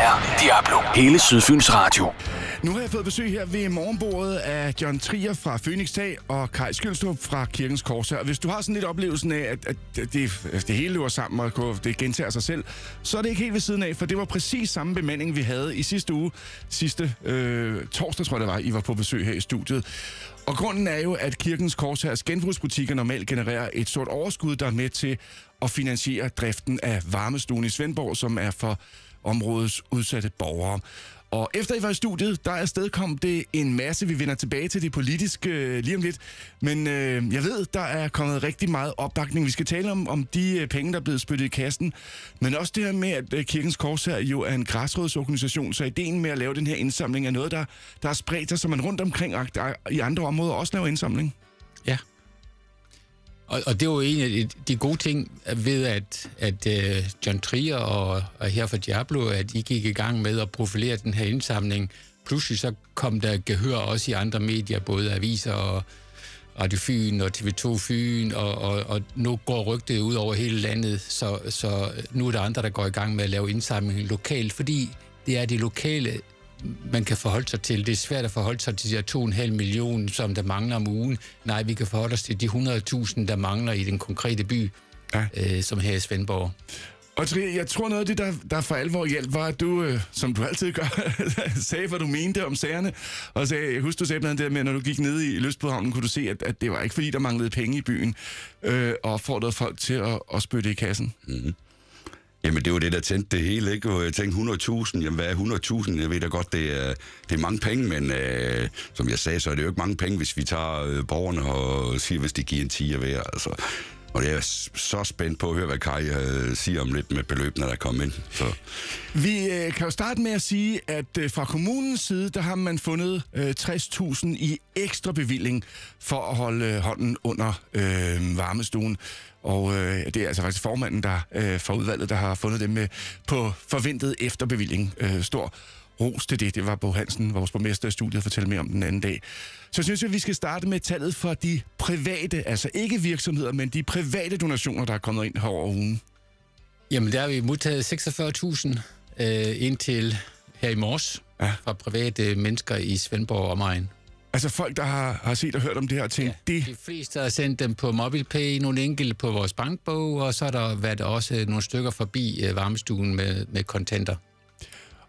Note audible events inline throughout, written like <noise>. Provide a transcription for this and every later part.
er Diablo. Hele Sydfyns Radio. Nu har jeg fået besøg her ved morgenbordet af John Trier fra Phoenix Tag og Kai Skølstrup fra Kirkens Kors. Og hvis du har sådan lidt oplevelsen af, at, at det, det hele løber sammen og det gentager sig selv, så er det ikke helt ved siden af, for det var præcis samme bemanding, vi havde i sidste uge. Sidste øh, torsdag, tror jeg det var, I var på besøg her i studiet. Og grunden er jo, at Kirkens Korshærs genbrugsbutikker normalt genererer et stort overskud, der er med til at finansiere driften af varmestuen i Svendborg, som er for områdets udsatte borgere. Og efter I var i studiet, der er kom det en masse. Vi vender tilbage til det politiske øh, lige om lidt. Men øh, jeg ved, der er kommet rigtig meget opbakning. Vi skal tale om, om de øh, penge, der er blevet spyttet i kassen. Men også det her med, at øh, Kirkens Kors her jo er en græsrådsorganisation. Så ideen med at lave den her indsamling er noget, der, der er spredt sig, så man rundt omkring i andre områder også laver indsamling. Ja, og, og det var en af de gode ting ved, at, at uh, John Trier og, og her for Diablo, at I gik i gang med at profilere den her indsamling. Pludselig så kom der gehør også i andre medier, både aviser og Radio Fyn og TV2 Fyn, og, og, og nu går rygtet ud over hele landet, så, så nu er der andre, der går i gang med at lave indsamling lokalt, fordi det er de lokale man kan forholde sig til. Det er svært at forholde sig til de her 2,5 millioner, som der mangler om ugen. Nej, vi kan forholde os til de 100.000, der mangler i den konkrete by, ja. øh, som her i Svendborg. Og Trier, jeg tror noget af det, der, der for alvor hjælp, var, at du, øh, som du altid gør, <laughs> sagde, hvad du mente om sagerne. Og sagde, jeg husker, du sagde blandt andet med, at når du gik ned i Løsbodhavnen, kunne du se, at, at det var ikke fordi, der manglede penge i byen, øh, og opfordrede folk til at, at spytte i kassen. Mm-hmm. Jamen, det var det, der tændte det hele, ikke? Og jeg tænkte 100.000, jamen hvad er 100.000? Jeg ved da godt, det er, det er mange penge, men øh, som jeg sagde, så er det jo ikke mange penge, hvis vi tager øh, borgerne og siger, hvis de giver en 10 hver. Altså, og jeg er så spændt på at høre, hvad Kai øh, siger om lidt med beløbene, der kommer ind. Så. Vi øh, kan jo starte med at sige, at øh, fra kommunens side, der har man fundet øh, 60.000 i ekstra bevilling for at holde øh, hånden under øh, varmestuen. Og øh, det er altså faktisk formanden der øh, for udvalget, der har fundet dem med på forventet efterbevilling. Øh, stor ros til det. Det var Bo Hansen, vores borgmester i studiet, fortælle mere om den anden dag. Så synes jeg, at vi skal starte med tallet for de private, altså ikke virksomheder, men de private donationer, der er kommet ind her over ugen. Jamen, der har vi modtaget 46.000 øh, indtil her i morges ja. fra private mennesker i Svendborg og omegn. Altså folk, der har, har set og hørt om det her ting, ja, det... De fleste har sendt dem på MobilePay, nogle enkelte på vores bankbog, og så har der været også nogle stykker forbi øh, varmestuen med, med kontanter.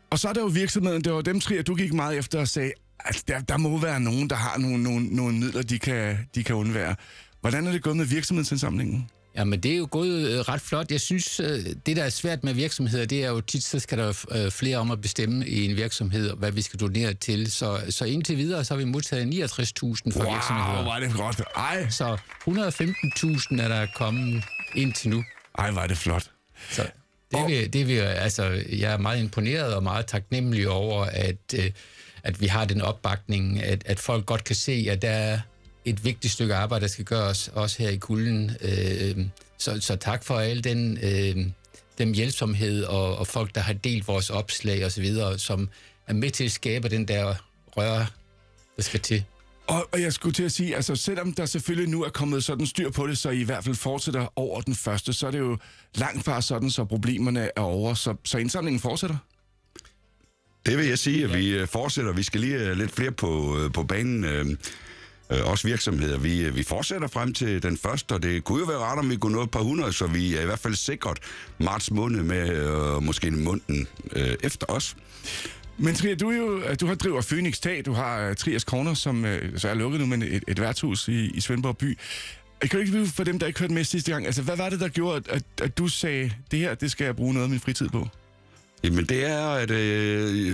Og så er der jo virksomheden, det var dem tre, du gik meget efter og sagde, at der, der må være nogen, der har nogle, nogle, nogle midler, de kan, de kan undvære. Hvordan er det gået med virksomhedsindsamlingen? Jamen, det er jo gået øh, ret flot. Jeg synes, øh, det, der er svært med virksomheder, det er jo tit, så skal der øh, flere om at bestemme i en virksomhed, hvad vi skal donere til. Så, så indtil videre, så har vi modtaget 69.000 for wow, virksomheder. Wow, var det godt. Ej. Så 115.000 er der kommet indtil nu. Ej, var det flot. Så det er, vi, det er vi, altså, jeg er meget imponeret og meget taknemmelig over, at, at vi har den opbakning, at, at folk godt kan se, at der er et vigtigt stykke arbejde, der skal gøres, også her i kulden. Øh, så, så tak for al den, øh, den hjælpsomhed og, og folk, der har delt vores opslag osv., som er med til at skabe den der røre, der skal til. Og, og jeg skulle til at sige, altså selvom der selvfølgelig nu er kommet sådan styr på det, så I, i hvert fald fortsætter over den første, så er det jo langt fra sådan, så problemerne er over, så, så indsamlingen fortsætter? Det vil jeg sige, at vi øh, fortsætter. Vi skal lige øh, lidt flere på, øh, på banen øh, også virksomheder. Vi, øh, vi fortsætter frem til den første, og det kunne jo være rart, om vi kunne nå et par hundrede, så vi er i hvert fald sikret marts måned med øh, måske munden øh, efter os. Men Trier, du, er jo, øh, du har driver Phoenix Tag, du har øh, uh, Trias Corner, som uh, så er lukket nu med et, et værtshus i, i Svendborg by. Jeg kan ikke vide for dem, der ikke hørte med sidste gang, altså hvad var det, der gjorde, at, at du sagde, det her, det skal jeg bruge noget af min fritid på? Jamen det er, at øh,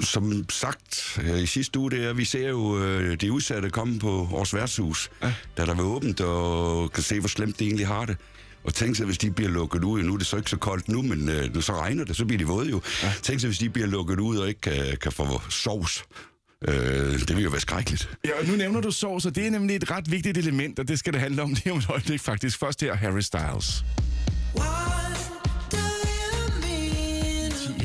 som sagt øh, i sidste uge, det er, at vi ser jo øh, de udsatte komme på vores værtshus, ja. da der var åbent, og kan se, hvor slemt de egentlig har det. Og tænk sig, hvis de bliver lukket ud, nu er det så ikke så koldt nu, men øh, når så regner det, så bliver de våde jo. Ja. Tænk sig, hvis de bliver lukket ud og ikke kan, kan få sovs. Øh, det vil jo være skrækkeligt. Ja, og nu nævner du sovs, og det er nemlig et ret vigtigt element, og det skal det handle om lige om et øjeblik faktisk. Først her, Harry Styles. Wow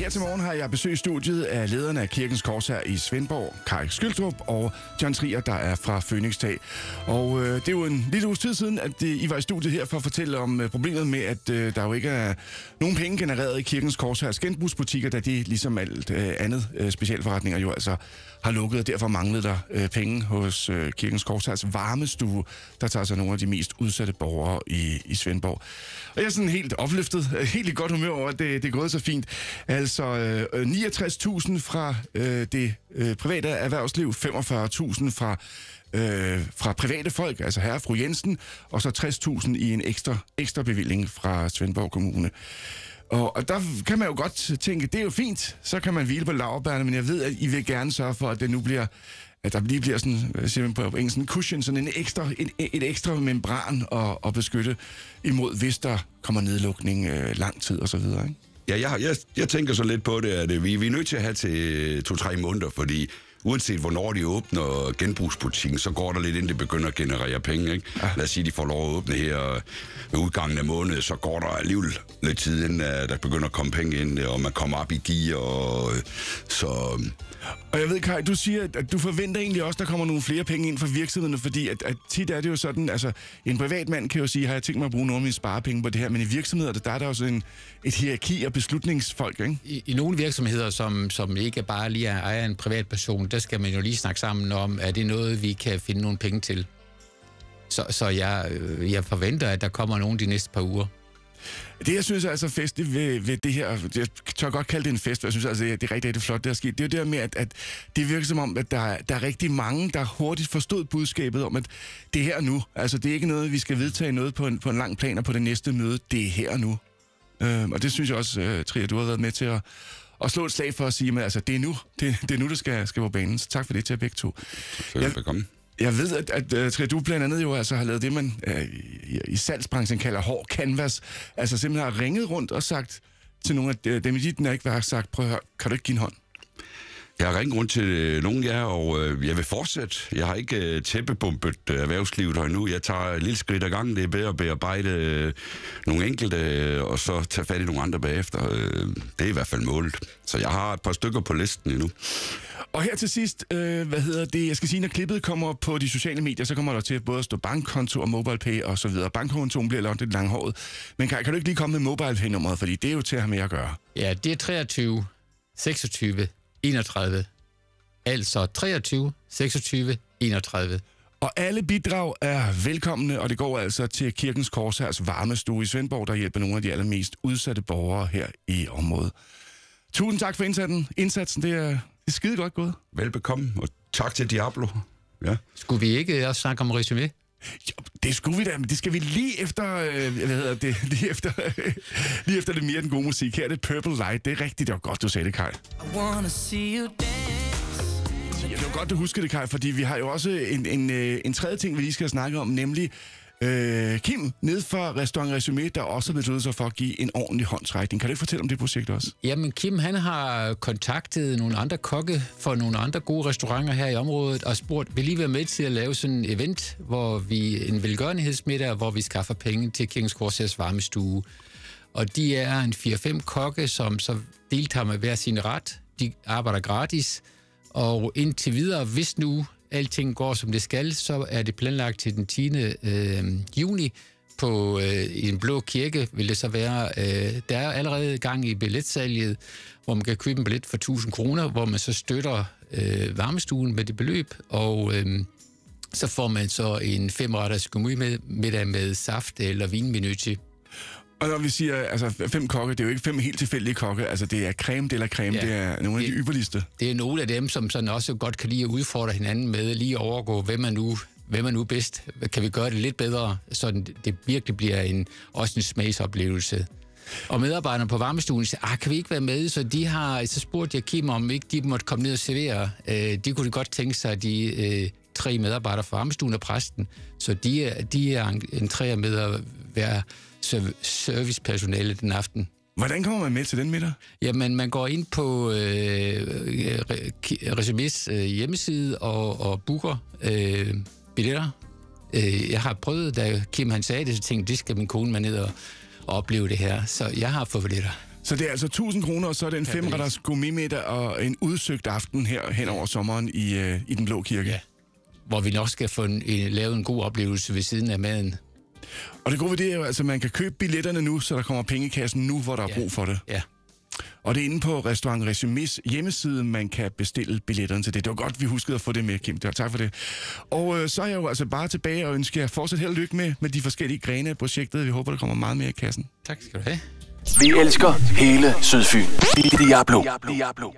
her til morgen har jeg besøgt studiet af lederne af Kirkens Kors her i Svendborg, Kai Skyldrup og John Trier, der er fra Fønixtag. Og øh, det er jo en lille uges tid siden, at øh, I var i studiet her for at fortælle om øh, problemet med, at øh, der jo ikke er nogen penge genereret i Kirkens Kors her genbrugsbutikker, da de ligesom alt øh, andet øh, specialforretninger jo altså har lukket, og derfor manglede der øh, penge hos øh, Kirkens Korshærs altså varmestue, der tager sig nogle af de mest udsatte borgere i, i Svendborg. Og jeg er sådan helt opløftet, øh, helt i godt humør over, at det, det er gået så fint. Altså Altså, øh, 69.000 fra øh, det øh, private erhvervsliv, 45.000 fra øh, fra private folk, altså herre fru Jensen, og så 60.000 i en ekstra, ekstra bevilling fra Svendborg Kommune. Og, og der kan man jo godt tænke, det er jo fint, så kan man hvile på lavbærne, men jeg ved, at I vil gerne sørge for, at det nu bliver at der lige bliver sådan, siger man på engelsk, en cushion, sådan en ekstra, en, et ekstra membran at, at beskytte imod, hvis der kommer nedlukning øh, lang tid og så videre, ikke? Ja, jeg, jeg, jeg tænker så lidt på det, at vi, vi er nødt til at have til to-tre måneder, fordi uanset hvornår de åbner genbrugsbutikken, så går der lidt, inden det begynder at generere penge. Ikke? Ja. Lad os sige, de får lov at åbne her med udgangen af måneden, så går der alligevel lidt tid, inden der begynder at komme penge ind, og man kommer op i gear. Og, så, og jeg ved, Kai, du siger, at du forventer egentlig også, at der kommer nogle flere penge ind fra virksomhederne, fordi at, at tit er det jo sådan, altså en privatmand kan jo sige, har jeg tænkt mig at bruge nogle af mine sparepenge på det her, men i virksomheder, der er der også en, et hierarki af beslutningsfolk, ikke? I, I nogle virksomheder, som, som ikke bare lige er ejer en privatperson, der skal man jo lige snakke sammen om, er det noget, vi kan finde nogle penge til? Så, så jeg, øh, jeg forventer, at der kommer nogen de næste par uger. Det, jeg synes er altså festligt ved, ved det her, jeg tør godt kalde det en fest, jeg synes altså, det er rigtig, rigtig flot, det er sket, det er jo det med, at, at det virker som om, at der, der er rigtig mange, der hurtigt forstod budskabet om, at det er her nu. Altså, det er ikke noget, vi skal vedtage noget på en, på en lang plan og på det næste møde. Det er her nu. Øhm, og det synes jeg også, uh, Trier, du har været med til at, at slå et slag for at sige, at altså, det er nu, det, det er nu, det skal, skal på banen. Så tak for det til jer begge to. Velkommen. Jeg ved, at, at, øh, at uh, du blandt andet jo altså har lavet det, man øh, i, i salgsbranchen kalder hård canvas. Altså simpelthen har ringet rundt og sagt til nogle af øh, dem i dit netværk, sagt, prøv at høre, kan du ikke give en hånd? Jeg har ringet rundt til øh, nogle af jer, og øh, jeg vil fortsætte. Jeg har ikke øh, tæppebumpet øh, erhvervslivet her nu. Jeg tager et lille skridt ad gangen. Det er bedre at bearbejde øh, nogle enkelte, øh, og så tage fat i nogle andre bagefter. Øh, det er i hvert fald målet. Så jeg har et par stykker på listen endnu. Og her til sidst, øh, hvad hedder det? Jeg skal sige, når klippet kommer på de sociale medier, så kommer der til både at stå bankkonto og MobilePay og så videre. Bankkontoen bliver langt lidt langhåret. Men kan, kan du ikke lige komme med MobilePay-nummeret, fordi det er jo til at have med at gøre. Ja, det er 23 26 31. Altså 23 26 31. Og alle bidrag er velkomne, og det går altså til Kirkens Korshærs varmestue i Svendborg, der hjælper nogle af de allermest udsatte borgere her i området. Tusind tak for indsatsen. Indsatsen, det er, det er skide godt gået. Velbekomme, og tak til Diablo. Ja. Skulle vi ikke også snakke om resume? Jo, det skulle vi da, men det skal vi lige efter, øh, hvad hedder det, <laughs> lige efter, øh, <laughs> lige efter det mere den gode musik. Her er det Purple Light. Det er rigtigt, det var godt, du sagde det, Kai. Ja, det var godt, du husker det, Kai, fordi vi har jo også en, en, øh, en tredje ting, vi lige skal snakke om, nemlig øh, Kim ned fra Restaurant Resumé, der også har besluttet sig for at give en ordentlig håndsrækning. Kan du ikke fortælle om det projekt også? Jamen, Kim han har kontaktet nogle andre kokke for nogle andre gode restauranter her i området og spurgt, vil I være med til at lave sådan en event, hvor vi en velgørenhedsmiddag, hvor vi skaffer penge til Kirkens Korsærs varmestue. Og de er en 4-5 kokke, som så deltager med hver sin ret. De arbejder gratis, og indtil videre, hvis nu alting går som det skal, så er det planlagt til den 10. Øh, juni på øh, i en blå kirke vil det så være. Øh, der er allerede gang i billetsalget, hvor man kan købe en billet for 1000 kroner, hvor man så støtter øh, varmestuen med det beløb, og øh, så får man så en femretters med middag med saft eller vinmenu til. Og når vi siger altså, fem kokke, det er jo ikke fem helt tilfældige kokke. Altså, det er creme eller creme. Ja, det er nogle det, af de ypperligste. Det er nogle af dem, som sådan også godt kan lide at udfordre hinanden med, lige overgå, hvem er nu hvem er nu bedst? Kan vi gøre det lidt bedre, så det virkelig bliver en, også en smagsoplevelse? Og medarbejderne på varmestuen siger, ah, kan vi ikke være med? Så de har, så spurgte jeg Kim, om ikke de måtte komme ned og servere. Øh, de kunne godt tænke sig, at de øh, tre medarbejdere fra varmestuen og præsten, så de, de er entrerer med at være servicepersonale den aften. Hvordan kommer man med til den middag? Jamen, man går ind på øh, Resumés øh, hjemmeside og, og booker øh, billetter. Øh, jeg har prøvet, da Kim han sagde det, så tænkte det skal min kone med ned og, og opleve det her. Så jeg har fået billetter. Så det er altså 1000 kroner, og så er det en femretters gourmetmiddag og en udsøgt aften her hen over sommeren i, øh, i Den Blå Kirke. Ja. Hvor vi nok skal få en, en, lavet en god oplevelse ved siden af maden. Og det gode ved det er jo, altså, at man kan købe billetterne nu, så der kommer penge i kassen nu, hvor der er Ja. brug for det. Ja. Og det er inde på Restaurant Resumés hjemmeside, man kan bestille billetterne til det. Det var godt, vi huskede at få det med, Kim. Det var, tak for det. Og øh, så er jeg jo altså bare tilbage og ønsker jer fortsat held og lykke med, med de forskellige grene af projektet. Vi håber, der kommer meget mere i kassen. Tak skal du have. Vi elsker hele Sydfyn. Diablo. Diablo.